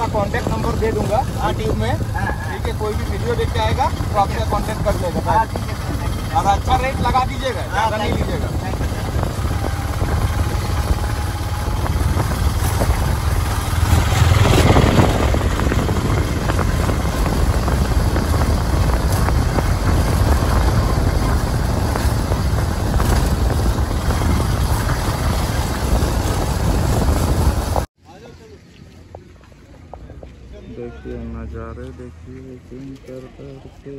मैं आपका contact number दे दूँगा यूट्यूब में। ठीक है कोई भी वीडियो देख के आएगा तो आपसे कॉन्टैक्ट कर लेगा। हाँ है. और अच्छा रेट लगा दीजिएगा हाँ, ज़्यादा नहीं लीजिएगा। देखिए नज़ारे देखिए जूम कर करके।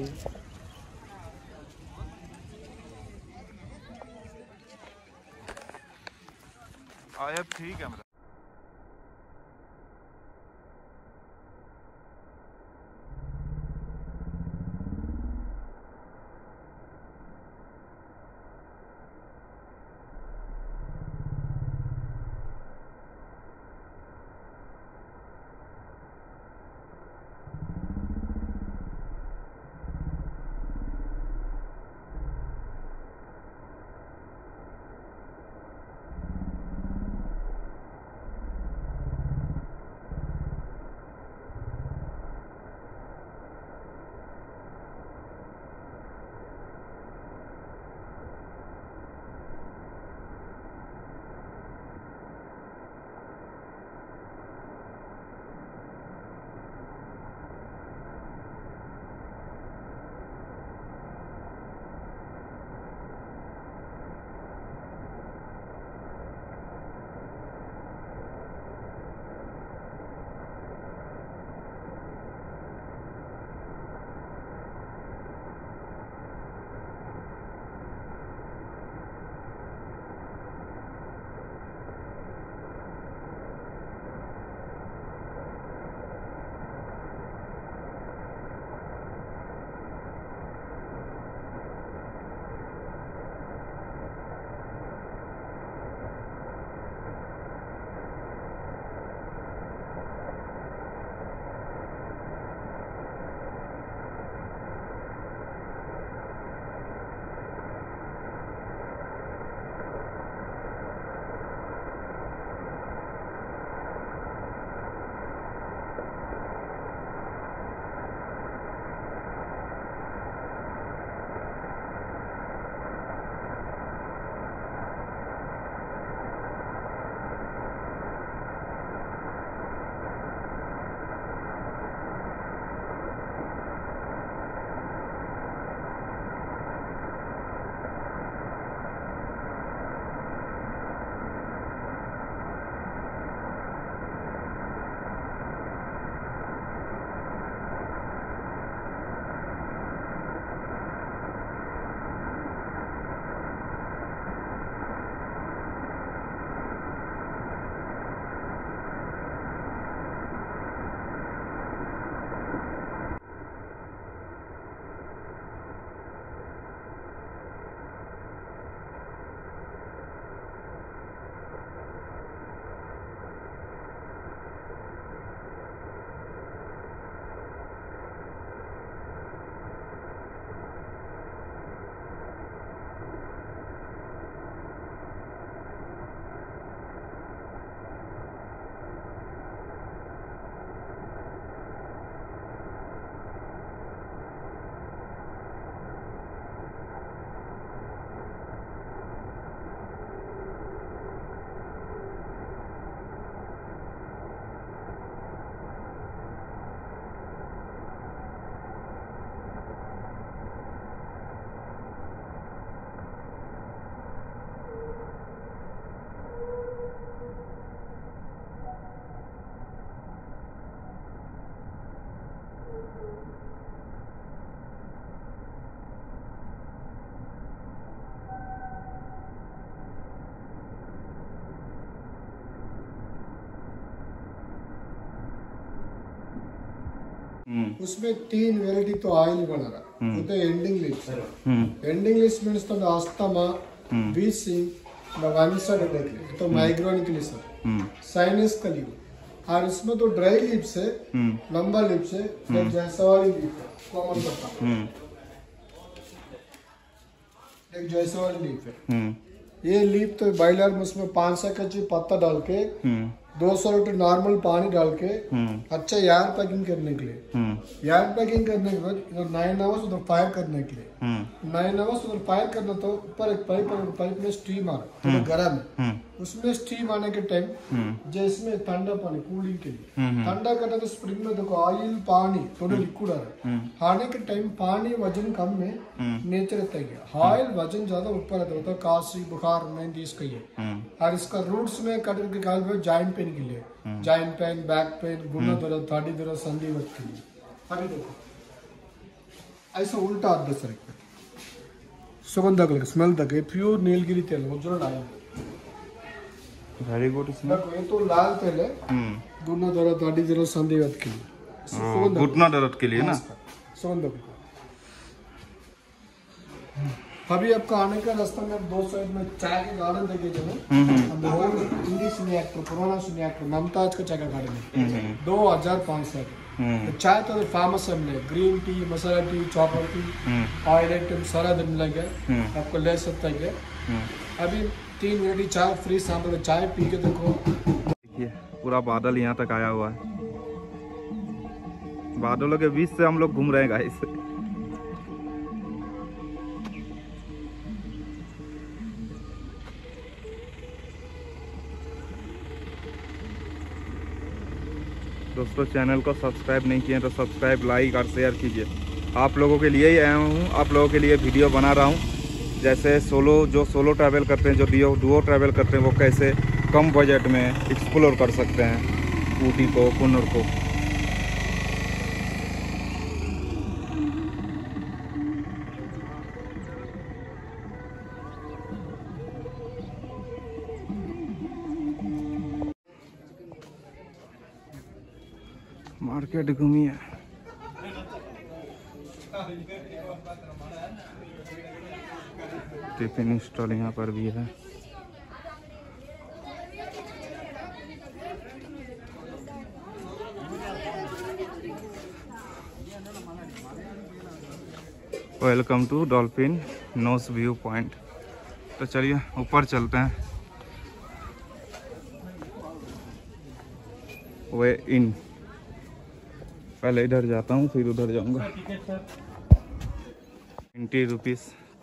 आया ठीक है उसमें तीन वेराइटी तो ऑयल बना रहा। वो तो ending lips ending lips means तो अस्थमा बीसिंग अनसर देखिए तो माइग्रेन के लिए सर। साइनस का लिए और इसमें तो ड्राई लिप्स है लंबा लिप्स है फिर जैसवाली लिप है कॉमन पत्ता। एक जैसवाली लिप है। ये लीप तो बॉयलर में उसमें पाँच सौ कच्ची पत्ता डाल के दो सौ लीटर नॉर्मल पानी डाल के हम्म। अच्छा एयर पैकिंग करने के लिए। हम्म। एयर पैकिंग करने के बाद इधर नाइन आवर्स उधर फायर करने के लिए। हम्म। नाइन आवर्स उधर फायर करना तो ऊपर एक पाइप और पाइप में स्टीम आ रहा है गर्म है। हम्म। उसमें स्टीम आने के टाइम हम्म। जैसे ठंडा पानी कूलिंग के लिए। हम्म ठंडा करना तो स्प्रिंग में देखो ऑयल पानी थोड़ा लिक्विड आ रहा है। खाने के टाइम पानी वज़न कम में नेचर रहता है ऑयल वज़न ज़्यादा ऊपर रहता है तो काशी बुखार नहीं इसका ये। हम्म। और इसका रूट्स में कट करके काल पे जॉइंट पेन के लिए। जॉइंट पेन बैक पेन गुना दर्द थाड़ी दर्द संधि वर्त के लिए अभी देखो। ऐसा उल्टा दस रखे सुगंध तक स्मेल तक प्योर नीलगिरी तेल ओरिजिनल आयल वेरी गुड इसमें देखो ये तो लाल तेल है। हम्म। गुना दर्द थाड़ी दर्द संधि वर्त के लिए। हाँ, घुटना दर्द के लिए ना। सुगंध अभी आपका आने का रास्ता में दो साइड में चाय के गार्डन देखे जो है हम्म हम हिंदी सिने एक्टर ममताज का चाय का गार्डन है हम्म दो हज़ार पाँच सौ हम्म। तो चाय तो फ़ेमस है हमने। Green tea masala tea chocolate tea hmm. Oil item सारा दिन मिलेगा हम्म। आपको ले सकता है हम्म। अभी तीन मिनट की चाय फ्री तो चाय पी के देखो। देखिए पूरा बादल यहाँ तक आया हुआ है। बादलों के बीच से हम लोग घूम रहे हैं गाइस दोस्तों, चैनल को सब्सक्राइब नहीं किए तो सब्सक्राइब, लाइक और शेयर कीजिए। आप लोगों के लिए ही आया हूँ, आप लोगों के लिए वीडियो बना रहा हूँ। जैसे सोलो जो सोलो ट्रैवल करते हैं, जो डिओ डुओ ट्रैवल करते हैं, वो कैसे कम बजट में एक्सप्लोर कर सकते हैं, ऊटी को, कुन्नूर को। मार्केट घूमिए टिफ़िन स्टॉल यहाँ पर भी है। Welcome to dolphin nose view point तो चलिए, ऊपर चलते हैं। वे इन पहले इधर जाता हूँ, फिर उधर जाऊँगा। Twenty rupees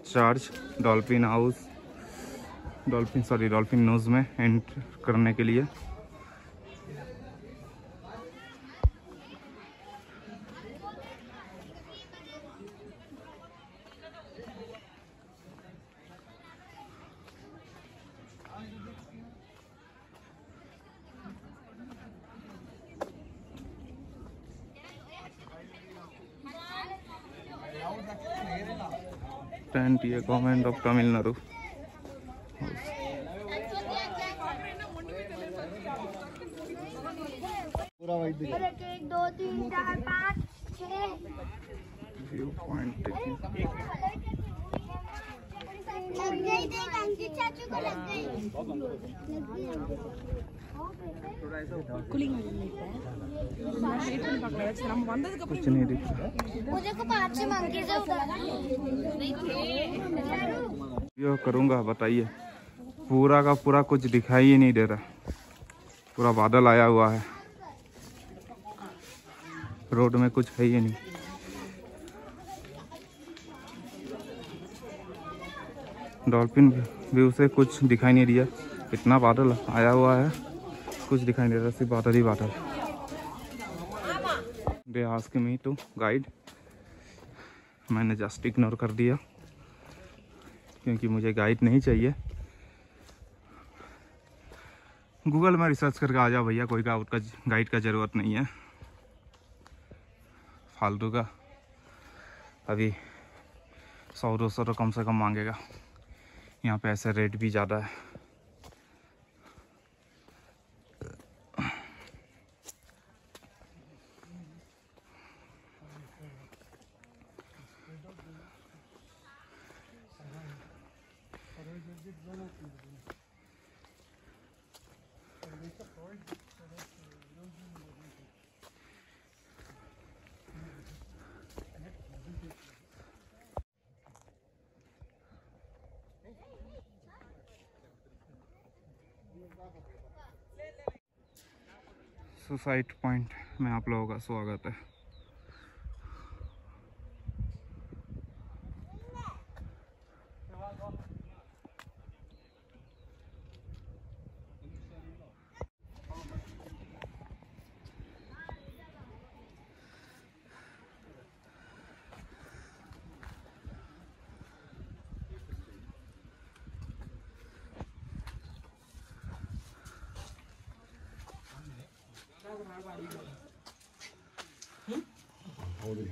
charge dolphin house dolphin sorry dolphin nose में एंटर करने के लिए। टेंट ये गवर्नमेंट ऑफ़ तमिलनाडु एक एक दो तीन चार पाँच छः व्यू पॉइंट देखिए कुछ नहीं दिख रहा मुझे को पाँच करूँगा, बताइए। पूरा का पूरा कुछ दिखाई ही नहीं दे रहा। पूरा बादल आया हुआ है। रोड में कुछ है ही नहीं। डॉल्फिन भी उसे कुछ दिखाई नहीं दिया। इतना बादल आया हुआ है, कुछ दिखाई नहीं दे रहा, सिर्फ़ बादल ही बादल। They ask me to guide. मैंने जस्ट इग्नोर कर दिया, क्योंकि मुझे गाइड नहीं चाहिए। गूगल में रिसर्च करके आ जाओ भैया, कोई का उसका गाइड का ज़रूरत नहीं है। फालतू का। अभी सौ दो सौ तो कम से कम मांगेगा। यहाँ पे ऐसा रेट भी ज़्यादा है। सुसाइट पॉइंट में आप लोगों का स्वागत है। हो गई